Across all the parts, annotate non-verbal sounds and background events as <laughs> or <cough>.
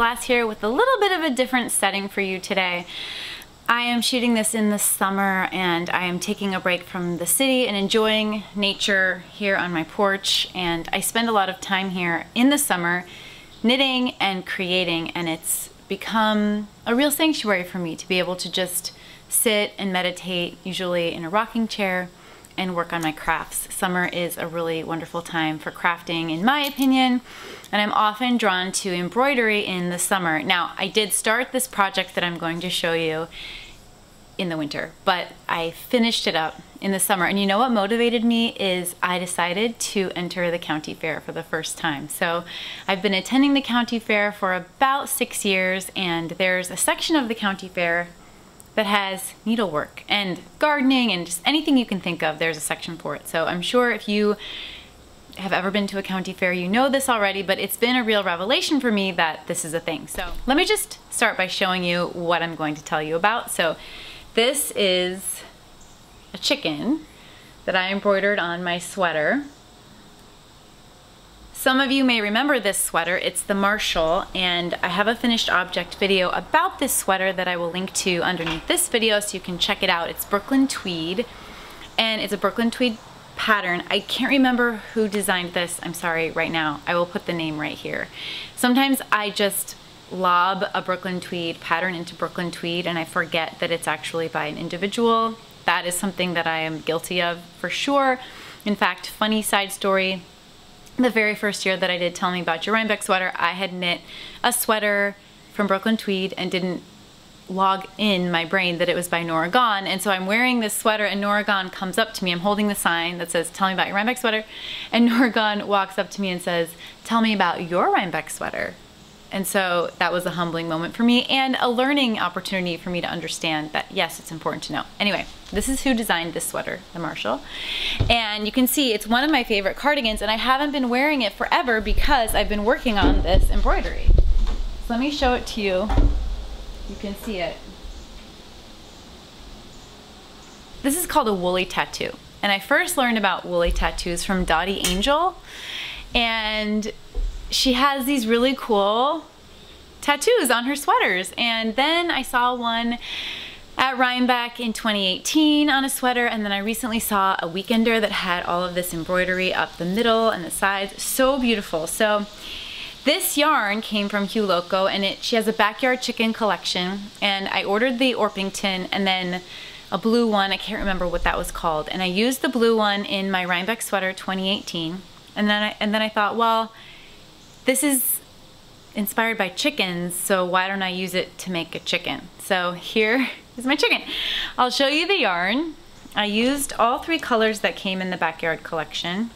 Glass here with a little bit of a different setting for you today. I am shooting this in the summer and I am taking a break from the city and enjoying nature here on my porch and I spend a lot of time here in the summer knitting and creating and it's become a real sanctuary for me to be able to just sit and meditate usually in a rocking chair and work on my crafts. Summer is a really wonderful time for crafting in my opinion and I'm often drawn to embroidery in the summer. Now I did start this project that I'm going to show you in the winter, but I finished it up in the summer. And you know what motivated me is I decided to enter the county fair for the first time. So I've been attending the county fair for about six years and there's a section of the county fair that has needlework and gardening and just anything you can think of, there's a section for it. So I'm sure if you have ever been to a county fair, you know this already, but it's been a real revelation for me that this is a thing. So let me just start by showing you what I'm going to tell you about. So this is a chicken that I embroidered on my sweater. Some of you may remember this sweater. It's the Marshall, and I have a finished object video about this sweater that I will link to underneath this video so you can check it out. It's Brooklyn Tweed, and it's a Brooklyn Tweed pattern. I can't remember who designed this. I'm sorry right now. I will put the name right here. Sometimes I just lob a Brooklyn Tweed pattern into Brooklyn Tweed and I forget that it's actually by an individual. That is something that I am guilty of for sure. In fact, funny side story, the very first year that I did Tell Me About Your Rhinebeck sweater, I had knit a sweater from Brooklyn Tweed and didn't log in my brain that it was by Norah. And so I'm wearing this sweater and Norah comes up to me. I'm holding the sign that says, tell me about your Rhinebeck sweater. And <laughs> Norah walks up to me and says, tell me about your Rhinebeck sweater. And so that was a humbling moment for me and a learning opportunity for me to understand that yes, it's important to know. Anyway, this is who designed this sweater, the Marshall. And you can see it's one of my favorite cardigans and I haven't been wearing it forever because I've been working on this embroidery. So let me show it to you. You can see it. This is called a woolly tattoo. And I first learned about woolly tattoos from Dottie Angel. And she has these really cool tattoos on her sweaters. And then I saw one at Rhinebeck in 2018 on a sweater and then I recently saw a weekender that had all of this embroidery up the middle and the sides. So beautiful. So this yarn came from Hue Loco and it, she has a backyard chicken collection and I ordered the Orpington and then a blue one, I can't remember what that was called. And I used the blue one in my Rhinebeck sweater 2018. And then I, and then I thought, well, this is inspired by chickens, so why don't I use it to make a chicken? So here <laughs> is my chicken. I'll show you the yarn. I used all three colors that came in the backyard collection.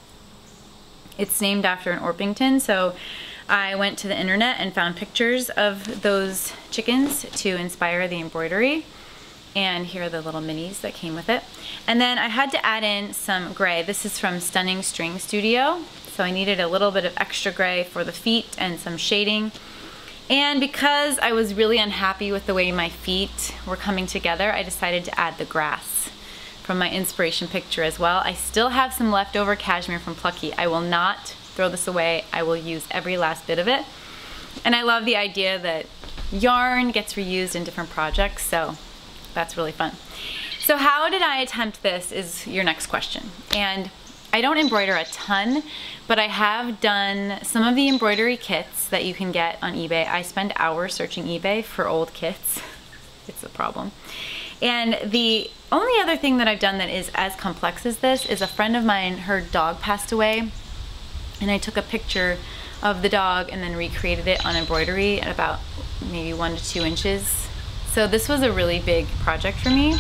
It's named after an Orpington, so I went to the internet and found pictures of those chickens to inspire the embroidery. And here are the little minis that came with it. And then I had to add in some gray. This is from Stunning String Studio. So I needed a little bit of extra gray for the feet and some shading. And because I was really unhappy with the way my feet were coming together, I decided to add the grass from my inspiration picture as well. I still have some leftover cashmere from Plucky. I will not throw this away. I will use every last bit of it. And I love the idea that yarn gets reused in different projects, so that's really fun. So how did I attempt this is your next question. And I don't embroider a ton, but I have done some of the embroidery kits that you can get on eBay. I spend hours searching eBay for old kits. <laughs> It's a problem. And the only other thing that I've done that is as complex as this is a friend of mine, her dog passed away, and I took a picture of the dog and then recreated it on embroidery at about maybe one to two inches. So this was a really big project for me.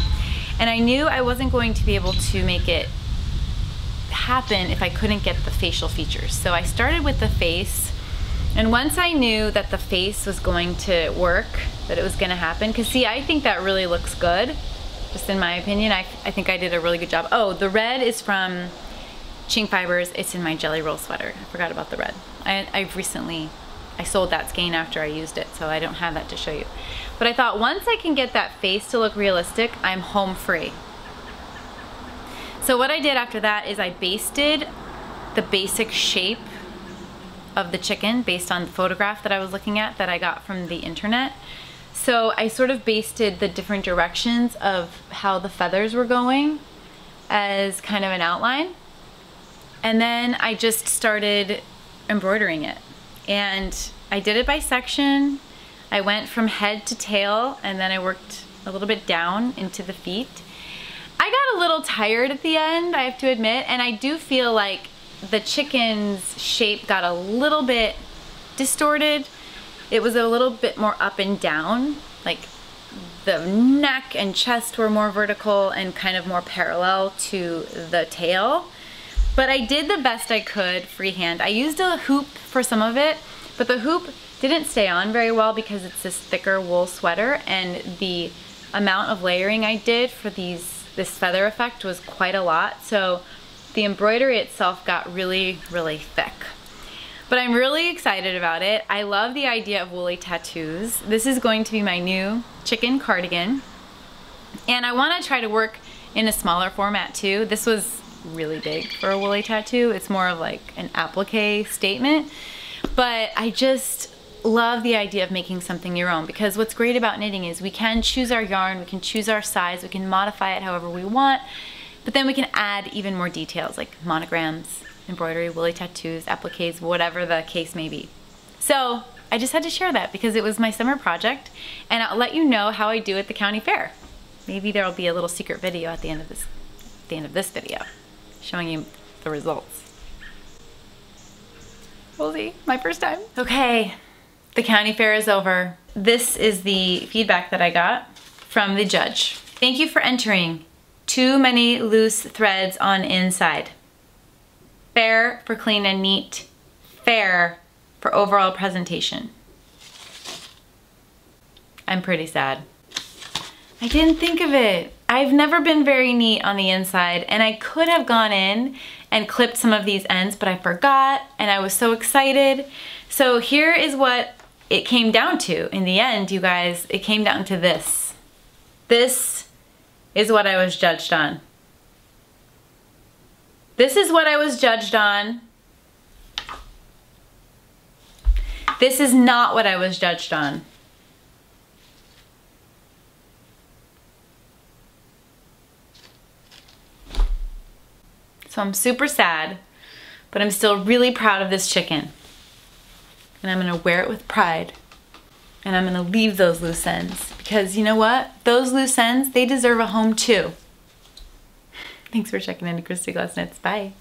And I knew I wasn't going to be able to make it happen if I couldn't get the facial features. So I started with the face and once I knew that the face was going to work, that it was gonna happen, because see, I think that really looks good, just in my opinion. I, I think I did a really good job. Oh, the red is from Chink Fibers. It's in my Jelly Roll sweater. I forgot about the red. I, I've recently, I sold that skein after I used it, so I don't have that to show you. But I thought once I can get that face to look realistic, I'm home free. So what I did after that is I basted the basic shape of the chicken based on the photograph that I was looking at that I got from the internet. So I sort of basted the different directions of how the feathers were going as kind of an outline. And then I just started embroidering it. And I did it by section. I went from head to tail and then I worked a little bit down into the feet. I got a little tired at the end, I have to admit, and I do feel like the chicken's shape got a little bit distorted. It was a little bit more up and down, like the neck and chest were more vertical and kind of more parallel to the tail. But I did the best I could freehand. I used a hoop for some of it, but the hoop didn't stay on very well because it's this thicker wool sweater and the amount of layering I did for these this feather effect was quite a lot. So the embroidery itself got really, really thick. But I'm really excited about it. I love the idea of woolly tattoos. This is going to be my new chicken cardigan. And I wanna try to work in a smaller format too. This was really big for a woolly tattoo. It's more of like an applique statement. But I just love the idea of making something your own because what's great about knitting is we can choose our yarn, we can choose our size, we can modify it however we want, but then we can add even more details like monograms, embroidery, woolly tattoos, appliques, whatever the case may be. So I just had to share that because it was my summer project and I'll let you know how I do at the county fair. Maybe there'll be a little secret video at the end of this, the end of this video showing you the results. We'll see, my first time. Okay, the county fair is over. This is the feedback that I got from the judge. Thank you for entering. Too many loose threads on inside. Fair for clean and neat. Fair for overall presentation. I'm pretty sad. I didn't think of it. I've never been very neat on the inside and I could have gone in and clipped some of these ends, but I forgot and I was so excited. So here is what it came down to in the end, you guys. It came down to this. This is what I was judged on. This is what I was judged on. This is not what I was judged on. So I'm super sad, but I'm still really proud of this chicken. And I'm gonna wear it with pride. And I'm gonna leave those loose ends because you know what? Those loose ends, they deserve a home too. Thanks for checking into Kristy Glass Knits. Bye.